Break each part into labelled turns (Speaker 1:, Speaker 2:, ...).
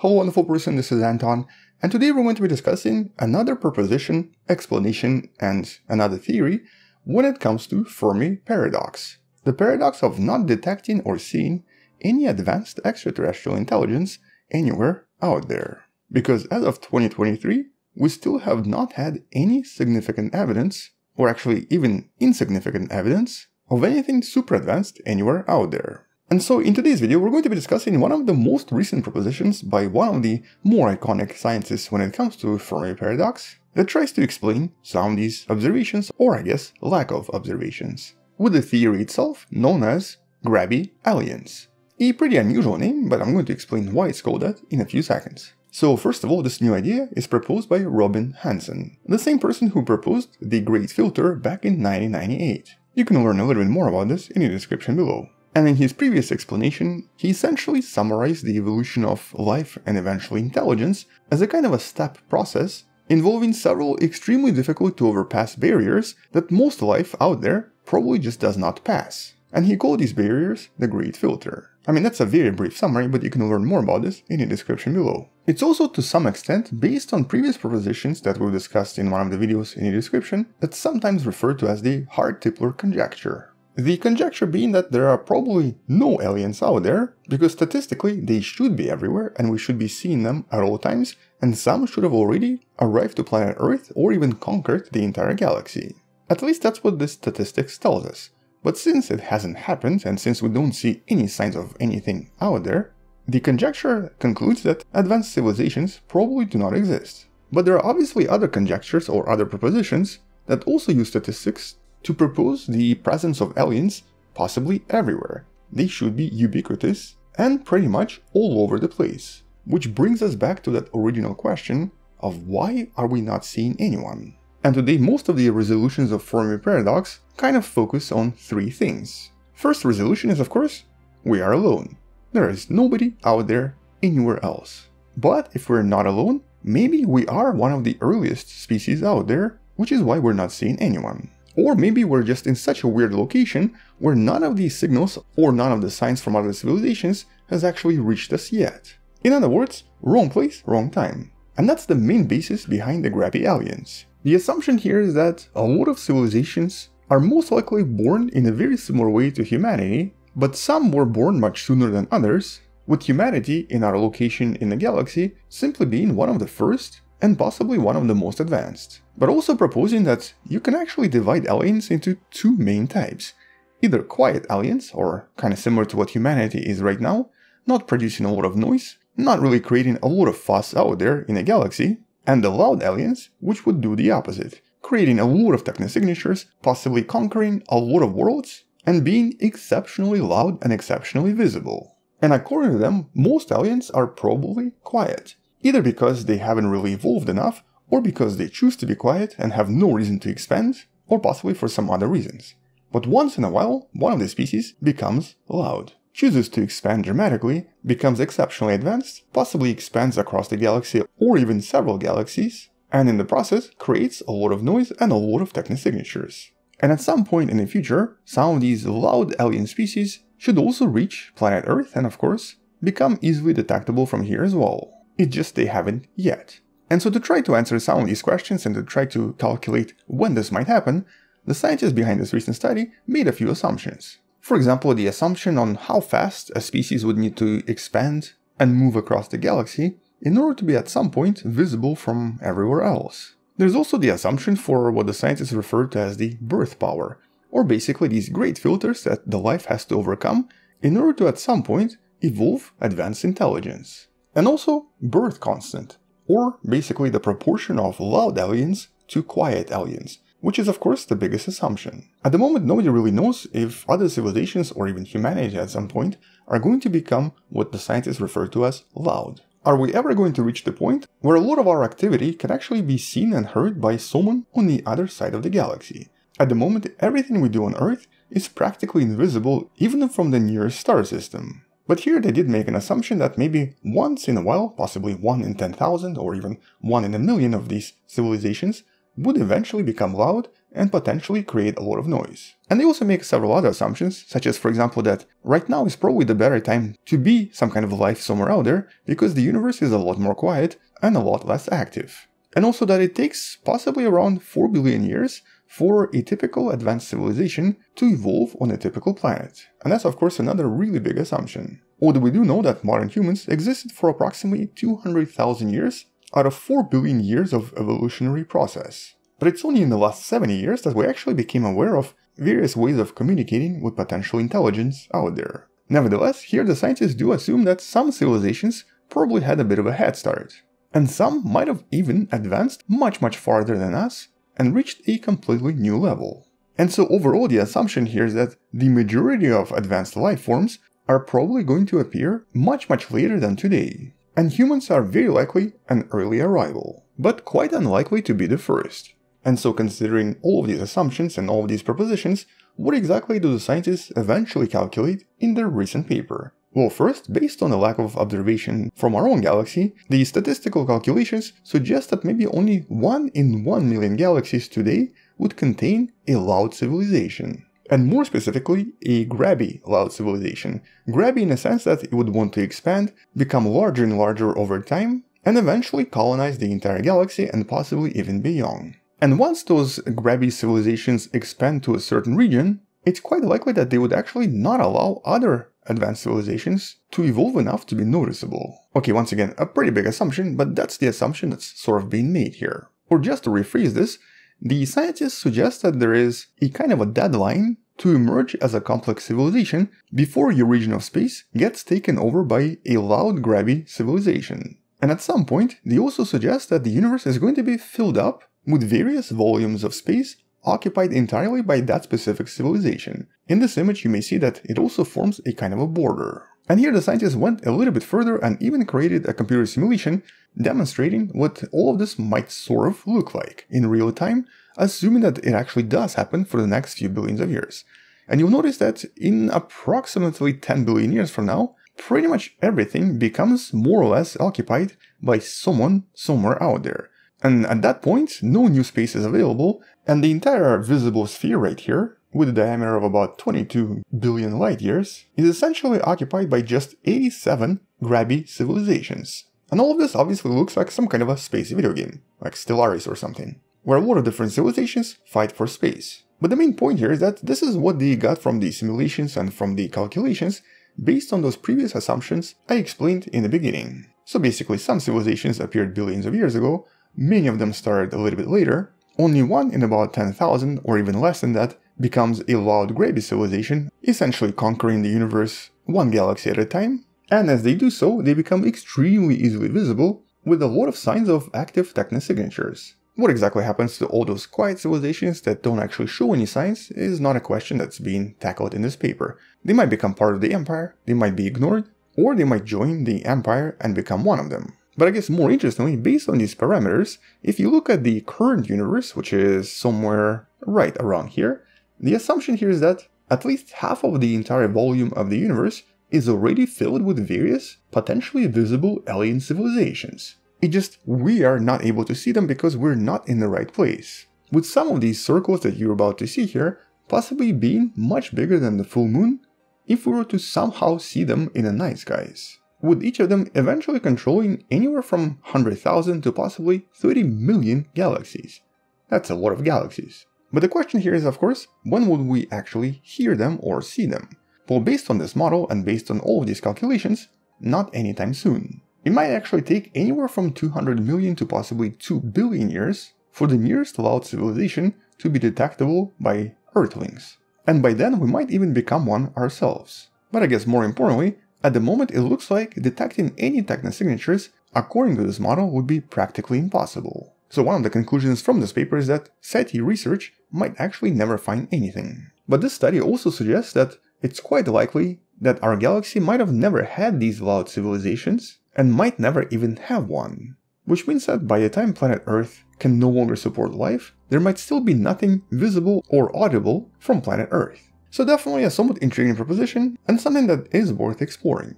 Speaker 1: Hello wonderful person, this is Anton, and today we're going to be discussing another proposition, explanation, and another theory when it comes to Fermi paradox. The paradox of not detecting or seeing any advanced extraterrestrial intelligence anywhere out there. Because as of 2023, we still have not had any significant evidence, or actually even insignificant evidence, of anything super advanced anywhere out there. And so in today's video, we're going to be discussing one of the most recent propositions by one of the more iconic scientists when it comes to Fermi paradox that tries to explain these observations, or I guess lack of observations, with the theory itself known as Grabby aliens. A pretty unusual name, but I'm going to explain why it's called that in a few seconds. So first of all, this new idea is proposed by Robin Hanson, the same person who proposed the Great Filter back in 1998. You can learn a little bit more about this in the description below. And in his previous explanation, he essentially summarized the evolution of life and eventually intelligence as a kind of a step process involving several extremely difficult to overpass barriers that most life out there probably just does not pass. And he called these barriers the Great Filter. I mean, that's a very brief summary, but you can learn more about this in the description below. It's also to some extent based on previous propositions that we've discussed in one of the videos in the description that's sometimes referred to as the Hart-Tipler conjecture. The conjecture being that there are probably no aliens out there, because statistically they should be everywhere and we should be seeing them at all times, and some should have already arrived to planet Earth or even conquered the entire galaxy. At least that's what this statistics tells us. But since it hasn't happened, and since we don't see any signs of anything out there, the conjecture concludes that advanced civilizations probably do not exist. But there are obviously other conjectures or other propositions that also use statistics to propose the presence of aliens possibly everywhere. They should be ubiquitous and pretty much all over the place. Which brings us back to that original question of why are we not seeing anyone? And today most of the resolutions of Fermi paradox kind of focus on three things. First resolution is of course, we are alone. There is nobody out there anywhere else. But if we're not alone, maybe we are one of the earliest species out there, which is why we're not seeing anyone. Or maybe we're just in such a weird location where none of these signals or none of the signs from other civilizations has actually reached us yet. In other words, wrong place, wrong time. And that's the main basis behind the Grabby aliens. The assumption here is that a lot of civilizations are most likely born in a very similar way to humanity, but some were born much sooner than others, with humanity in our location in the galaxy simply being one of the first and possibly one of the most advanced. But also proposing that you can actually divide aliens into two main types. Either quiet aliens, or kinda similar to what humanity is right now, not producing a lot of noise, not really creating a lot of fuss out there in a galaxy, and the loud aliens, which would do the opposite, creating a lot of technosignatures, possibly conquering a lot of worlds, and being exceptionally loud and exceptionally visible. And according to them, most aliens are probably quiet, either because they haven't really evolved enough, or because they choose to be quiet and have no reason to expand, or possibly for some other reasons. But once in a while, one of the species becomes loud, chooses to expand dramatically, becomes exceptionally advanced, possibly expands across the galaxy or even several galaxies, and in the process creates a lot of noise and a lot of technosignatures. And at some point in the future, some of these loud alien species should also reach planet Earth and of course, become easily detectable from here as well. It's just they haven't yet. And so to try to answer some of these questions and to try to calculate when this might happen, the scientists behind this recent study made a few assumptions. For example, the assumption on how fast a species would need to expand and move across the galaxy in order to be at some point visible from everywhere else. There's also the assumption for what the scientists refer to as the birth power, or basically these great filters that the life has to overcome in order to at some point evolve advanced intelligence. And also birth constant, or basically the proportion of loud aliens to quiet aliens, which is of course the biggest assumption. At the moment nobody really knows if other civilizations or even humanity at some point are going to become what the scientists refer to as loud. Are we ever going to reach the point where a lot of our activity can actually be seen and heard by someone on the other side of the galaxy? At the moment, everything we do on Earth is practically invisible even from the nearest star system. But here they did make an assumption that maybe once in a while, possibly 1 in 10,000 or even 1 in a million of these civilizations would eventually become loud and potentially create a lot of noise. And they also make several other assumptions, such as, for example, that right now is probably the better time to be some kind of life somewhere out there because the universe is a lot more quiet and a lot less active. And also that it takes possibly around 4 billion years for a typical advanced civilization to evolve on a typical planet. And that's of course another really big assumption. Although we do know that modern humans existed for approximately 200,000 years out of 4 billion years of evolutionary process. But it's only in the last 70 years that we actually became aware of various ways of communicating with potential intelligence out there. Nevertheless, here the scientists do assume that some civilizations probably had a bit of a head start. And some might have even advanced much much farther than us and reached a completely new level. And so overall the assumption here is that the majority of advanced life forms are probably going to appear much much later than today. And humans are very likely an early arrival, but quite unlikely to be the first. And so considering all of these assumptions and all of these propositions, what exactly do the scientists eventually calculate in their recent paper? Well, first, based on the lack of observation from our own galaxy, the statistical calculations suggest that maybe only 1 in 1 million galaxies today would contain a loud civilization. And more specifically, a grabby loud civilization. Grabby in a sense that it would want to expand, become larger and larger over time, and eventually colonize the entire galaxy and possibly even beyond. And once those grabby civilizations expand to a certain region, it's quite likely that they would actually not allow other advanced civilizations to evolve enough to be noticeable. Okay, once again, a pretty big assumption, but that's the assumption that's sort of being made here. Or just to rephrase this, the scientists suggest that there is a kind of a deadline to emerge as a complex civilization before your region of space gets taken over by a loud grabby civilization. And at some point, they also suggest that the universe is going to be filled up with various volumes of space occupied entirely by that specific civilization. In this image you may see that it also forms a kind of a border. And here the scientists went a little bit further and even created a computer simulation demonstrating what all of this might sort of look like in real time, assuming that it actually does happen for the next few billions of years. And you'll notice that in approximately 10 billion years from now, pretty much everything becomes more or less occupied by someone somewhere out there. And at that point, no new space is available, and the entire visible sphere right here, with a diameter of about 22 billion light years, is essentially occupied by just 87 grabby civilizations. And all of this obviously looks like some kind of a space video game, like Stellaris or something, where a lot of different civilizations fight for space. But the main point here is that this is what they got from the simulations and from the calculations based on those previous assumptions I explained in the beginning. So basically some civilizations appeared billions of years ago, Many of them started a little bit later. Only one in about 10,000 or even less than that becomes a loud grabby civilization, essentially conquering the universe one galaxy at a time. And as they do so, they become extremely easily visible with a lot of signs of active technosignatures. What exactly happens to all those quiet civilizations that don't actually show any signs is not a question that's being tackled in this paper. They might become part of the empire, they might be ignored, or they might join the empire and become one of them. But I guess more interestingly, based on these parameters, if you look at the current universe, which is somewhere right around here, the assumption here is that at least half of the entire volume of the universe is already filled with various, potentially visible alien civilizations. It just, we are not able to see them because we're not in the right place. With some of these circles that you're about to see here possibly being much bigger than the full moon if we were to somehow see them in the night skies with each of them eventually controlling anywhere from 100,000 to possibly 30 million galaxies. That's a lot of galaxies. But the question here is, of course, when would we actually hear them or see them? Well, based on this model and based on all of these calculations, not anytime soon. It might actually take anywhere from 200 million to possibly 2 billion years for the nearest loud civilization to be detectable by Earthlings. And by then we might even become one ourselves. But I guess more importantly, at the moment, it looks like detecting any technosignatures according to this model would be practically impossible. So one of the conclusions from this paper is that SETI research might actually never find anything. But this study also suggests that it's quite likely that our galaxy might have never had these loud civilizations and might never even have one. Which means that by the time planet Earth can no longer support life, there might still be nothing visible or audible from planet Earth. So definitely a somewhat intriguing proposition and something that is worth exploring.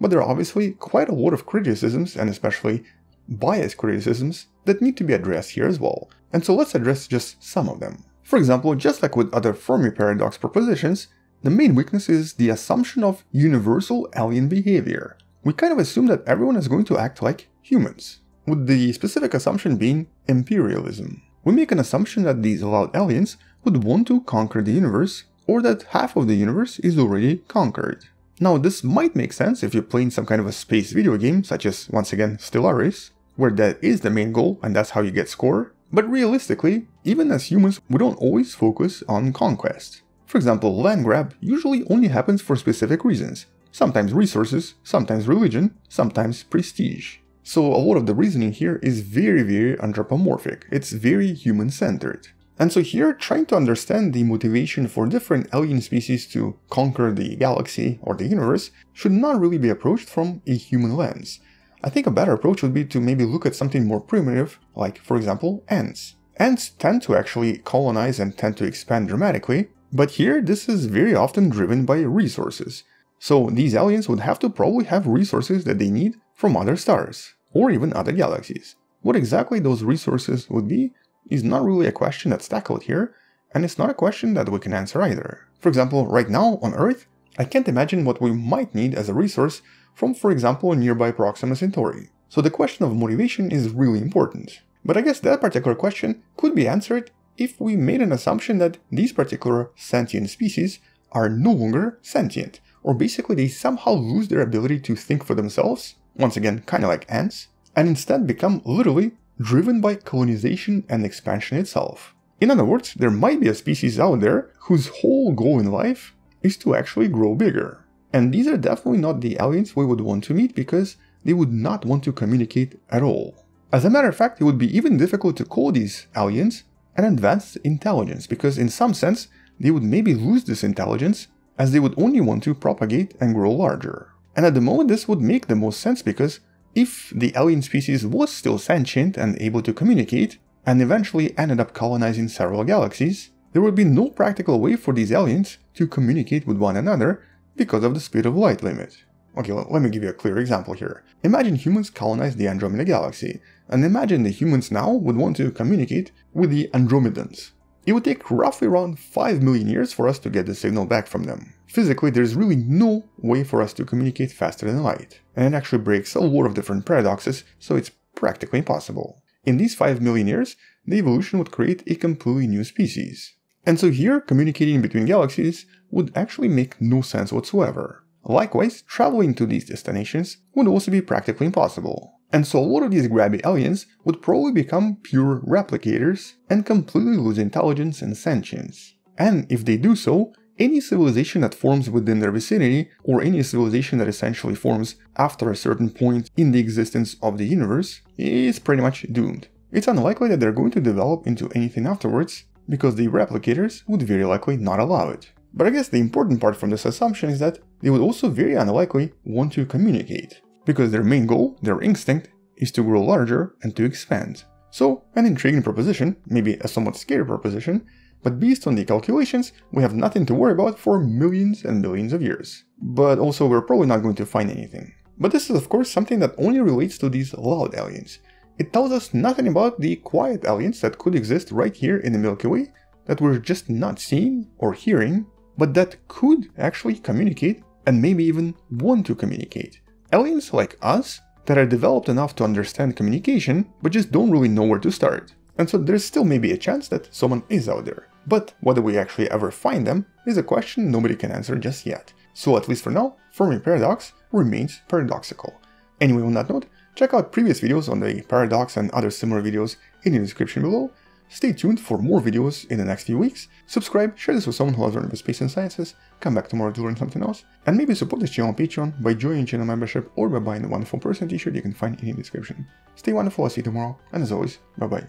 Speaker 1: But there are obviously quite a lot of criticisms and especially biased criticisms that need to be addressed here as well. And so let's address just some of them. For example, just like with other Fermi paradox propositions, the main weakness is the assumption of universal alien behavior. We kind of assume that everyone is going to act like humans, with the specific assumption being imperialism. We make an assumption that these allowed aliens would want to conquer the universe, or that half of the universe is already conquered. Now this might make sense if you're playing some kind of a space video game, such as, once again, Stellaris, where that is the main goal and that's how you get score, but realistically, even as humans, we don't always focus on conquest. For example, land grab usually only happens for specific reasons. Sometimes resources, sometimes religion, sometimes prestige. So a lot of the reasoning here is very very anthropomorphic, it's very human-centered. And so here, trying to understand the motivation for different alien species to conquer the galaxy or the universe should not really be approached from a human lens. I think a better approach would be to maybe look at something more primitive, like, for example, ants. Ants tend to actually colonize and tend to expand dramatically, but here this is very often driven by resources. So these aliens would have to probably have resources that they need from other stars, or even other galaxies. What exactly those resources would be is not really a question that's tackled here, and it's not a question that we can answer either. For example, right now on Earth, I can't imagine what we might need as a resource from, for example, a nearby Proxima Centauri. So the question of motivation is really important. But I guess that particular question could be answered if we made an assumption that these particular sentient species are no longer sentient, or basically they somehow lose their ability to think for themselves, once again kinda like ants, and instead become literally driven by colonization and expansion itself. In other words, there might be a species out there whose whole goal in life is to actually grow bigger. And these are definitely not the aliens we would want to meet because they would not want to communicate at all. As a matter of fact, it would be even difficult to call these aliens an advanced intelligence because in some sense they would maybe lose this intelligence as they would only want to propagate and grow larger. And at the moment this would make the most sense because if the alien species was still sentient and able to communicate, and eventually ended up colonizing several galaxies, there would be no practical way for these aliens to communicate with one another because of the speed of light limit. Okay, let me give you a clear example here. Imagine humans colonized the Andromeda Galaxy, and imagine the humans now would want to communicate with the Andromedans. It would take roughly around 5 million years for us to get the signal back from them. Physically, there's really no way for us to communicate faster than light, and it actually breaks a lot of different paradoxes, so it's practically impossible. In these 5 million years, the evolution would create a completely new species. And so here, communicating between galaxies would actually make no sense whatsoever. Likewise, traveling to these destinations would also be practically impossible. And so a lot of these grabby aliens would probably become pure replicators and completely lose intelligence and sentience. And if they do so, any civilization that forms within their vicinity, or any civilization that essentially forms after a certain point in the existence of the universe, is pretty much doomed. It's unlikely that they're going to develop into anything afterwards, because the replicators would very likely not allow it. But I guess the important part from this assumption is that they would also very unlikely want to communicate, because their main goal, their instinct, is to grow larger and to expand. So, an intriguing proposition, maybe a somewhat scary proposition, but based on the calculations, we have nothing to worry about for millions and millions of years. But also we're probably not going to find anything. But this is of course something that only relates to these loud aliens. It tells us nothing about the quiet aliens that could exist right here in the Milky Way that we're just not seeing or hearing, but that could actually communicate and maybe even want to communicate. Aliens like us that are developed enough to understand communication, but just don't really know where to start. And so there's still maybe a chance that someone is out there. But whether we actually ever find them is a question nobody can answer just yet. So at least for now, Fermi Paradox remains paradoxical. Anyway, on that note, check out previous videos on the paradox and other similar videos in the description below, Stay tuned for more videos in the next few weeks, subscribe, share this with someone who loves learning about space and sciences, come back tomorrow to learn something else, and maybe support this channel on Patreon by joining channel membership or by buying the Wonderful Person t-shirt you can find in the description. Stay wonderful, I'll see you tomorrow, and as always, bye bye.